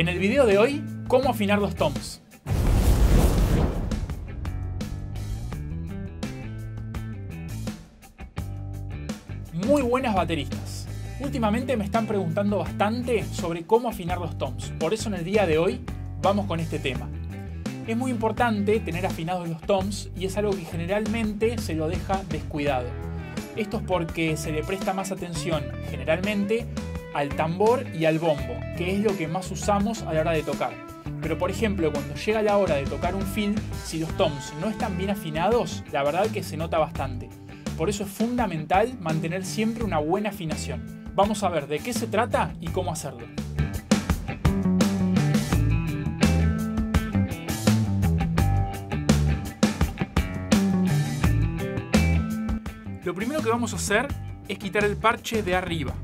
En el video de hoy, cómo afinar los toms. Muy buenas bateristas. Últimamente me están preguntando bastante sobre cómo afinar los toms, por eso en el día de hoy vamos con este tema. Es muy importante tener afinados los toms y es algo que generalmente se lo deja descuidado. Esto es porque se le presta más atención generalmente al tambor y al bombo, que es lo que más usamos a la hora de tocar. Pero por ejemplo, cuando llega la hora de tocar un fill, si los toms no están bien afinados, la verdad que se nota bastante. Por eso es fundamental mantener siempre una buena afinación. Vamos a ver de qué se trata y cómo hacerlo. Lo primero que vamos a hacer es quitar el parche de arriba.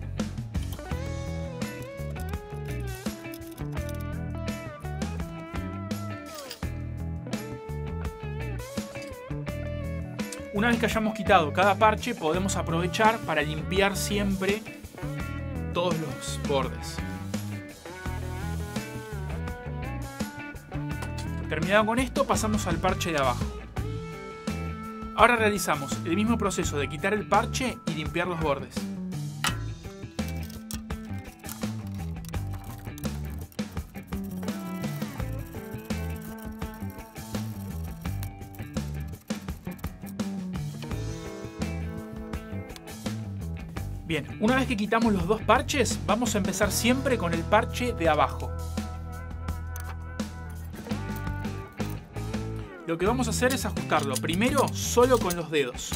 Una vez que hayamos quitado cada parche podemos aprovechar para limpiar siempre todos los bordes. Terminado con esto pasamos al parche de abajo. Ahora realizamos el mismo proceso de quitar el parche y limpiar los bordes. Bien, una vez que quitamos los dos parches, vamos a empezar siempre con el parche de abajo. Lo que vamos a hacer es ajustarlo primero solo con los dedos,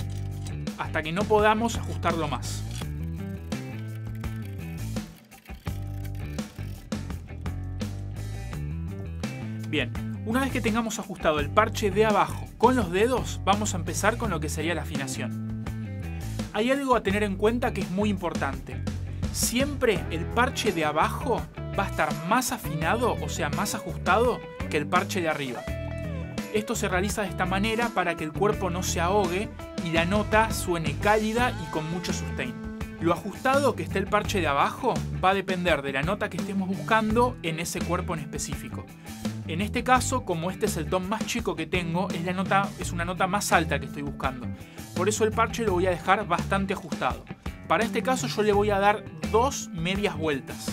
hasta que no podamos ajustarlo más. Bien, una vez que tengamos ajustado el parche de abajo con los dedos, vamos a empezar con lo que sería la afinación hay algo a tener en cuenta que es muy importante. Siempre el parche de abajo va a estar más afinado, o sea, más ajustado que el parche de arriba. Esto se realiza de esta manera para que el cuerpo no se ahogue y la nota suene cálida y con mucho sustain. Lo ajustado que esté el parche de abajo va a depender de la nota que estemos buscando en ese cuerpo en específico. En este caso, como este es el tom más chico que tengo, es, la nota, es una nota más alta que estoy buscando. Por eso el parche lo voy a dejar bastante ajustado. Para este caso yo le voy a dar dos medias vueltas.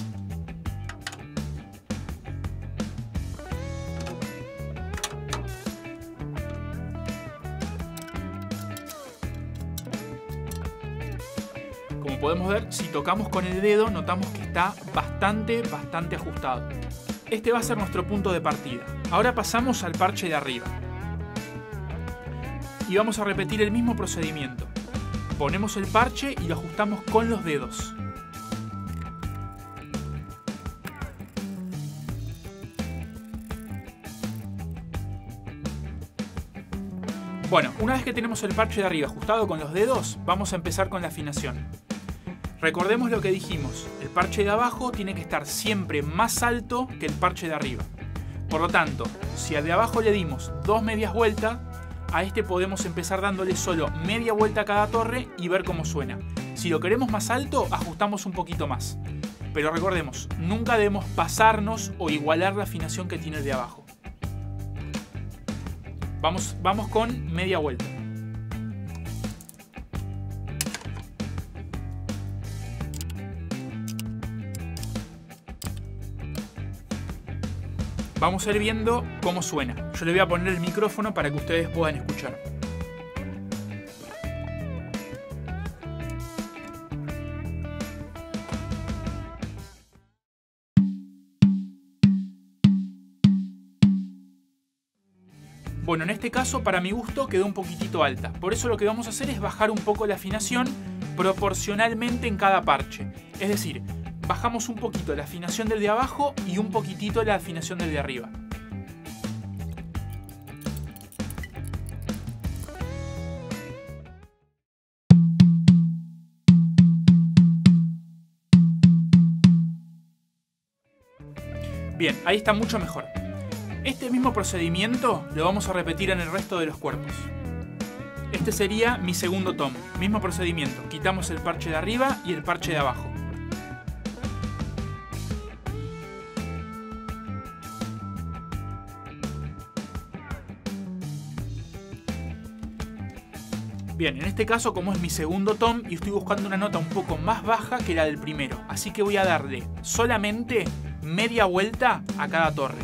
Como podemos ver, si tocamos con el dedo notamos que está bastante, bastante ajustado. Este va a ser nuestro punto de partida. Ahora pasamos al parche de arriba y vamos a repetir el mismo procedimiento. Ponemos el parche y lo ajustamos con los dedos. Bueno, una vez que tenemos el parche de arriba ajustado con los dedos, vamos a empezar con la afinación. Recordemos lo que dijimos, el parche de abajo tiene que estar siempre más alto que el parche de arriba. Por lo tanto, si al de abajo le dimos dos medias vueltas, a este podemos empezar dándole solo media vuelta a cada torre y ver cómo suena. Si lo queremos más alto, ajustamos un poquito más. Pero recordemos, nunca debemos pasarnos o igualar la afinación que tiene el de abajo. Vamos, vamos con media vuelta. Vamos a ir viendo cómo suena. Yo le voy a poner el micrófono para que ustedes puedan escuchar. Bueno, en este caso para mi gusto quedó un poquitito alta. Por eso lo que vamos a hacer es bajar un poco la afinación proporcionalmente en cada parche. Es decir, bajamos un poquito la afinación del de abajo y un poquitito la afinación del de arriba. Bien, ahí está mucho mejor. Este mismo procedimiento lo vamos a repetir en el resto de los cuerpos. Este sería mi segundo tom. Mismo procedimiento. Quitamos el parche de arriba y el parche de abajo. Bien, en este caso como es mi segundo tom y estoy buscando una nota un poco más baja que la del primero, así que voy a darle solamente media vuelta a cada torre.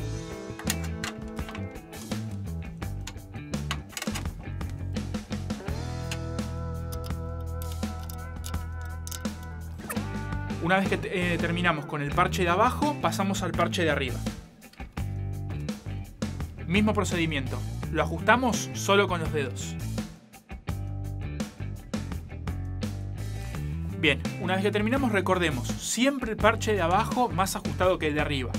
Una vez que eh, terminamos con el parche de abajo, pasamos al parche de arriba. Mismo procedimiento, lo ajustamos solo con los dedos. Bien, una vez que terminamos recordemos, siempre el parche de abajo más ajustado que el de arriba.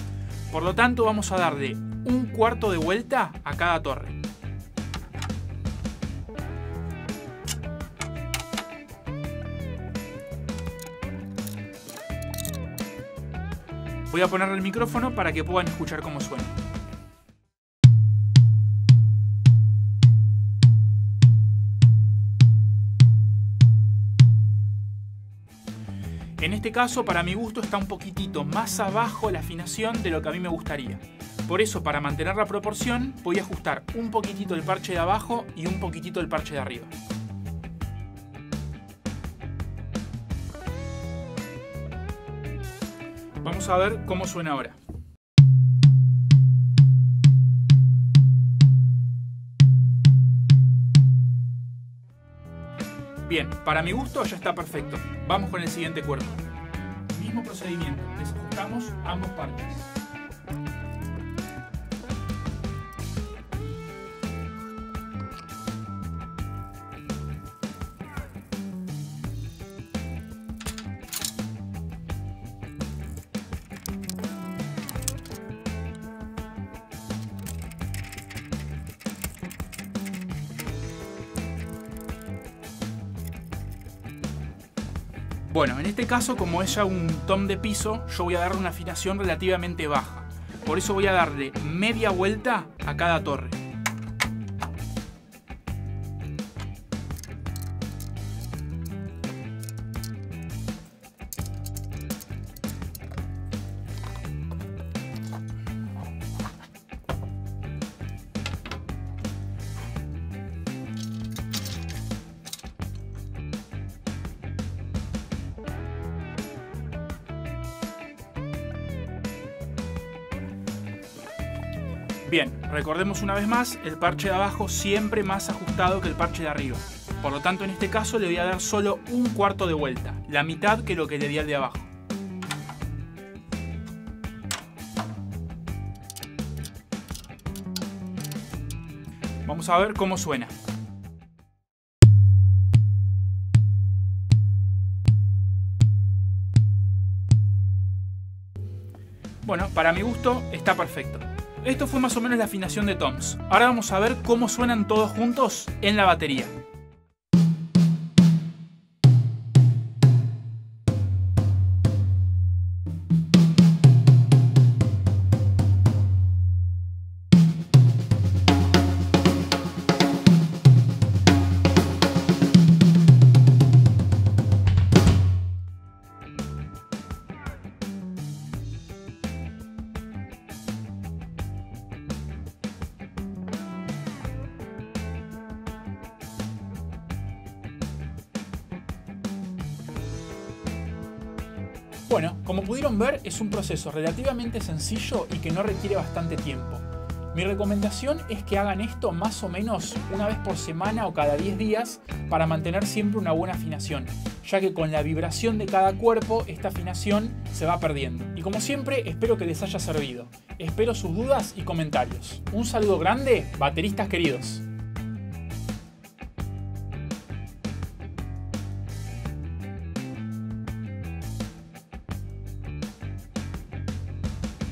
Por lo tanto vamos a darle un cuarto de vuelta a cada torre. Voy a ponerle el micrófono para que puedan escuchar cómo suena. En este caso, para mi gusto, está un poquitito más abajo la afinación de lo que a mí me gustaría. Por eso, para mantener la proporción, voy a ajustar un poquitito el parche de abajo y un poquitito el parche de arriba. Vamos a ver cómo suena ahora. Bien, para mi gusto ya está perfecto. Vamos con el siguiente cuerpo. Mismo procedimiento, desajustamos ambos parches. Bueno, en este caso, como es ya un tom de piso, yo voy a darle una afinación relativamente baja. Por eso voy a darle media vuelta a cada torre. Bien, recordemos una vez más, el parche de abajo siempre más ajustado que el parche de arriba. Por lo tanto, en este caso le voy a dar solo un cuarto de vuelta, la mitad que lo que le di al de abajo. Vamos a ver cómo suena. Bueno, para mi gusto está perfecto. Esto fue más o menos la afinación de toms. Ahora vamos a ver cómo suenan todos juntos en la batería. Bueno, como pudieron ver, es un proceso relativamente sencillo y que no requiere bastante tiempo. Mi recomendación es que hagan esto más o menos una vez por semana o cada 10 días para mantener siempre una buena afinación, ya que con la vibración de cada cuerpo esta afinación se va perdiendo. Y como siempre, espero que les haya servido. Espero sus dudas y comentarios. Un saludo grande, bateristas queridos.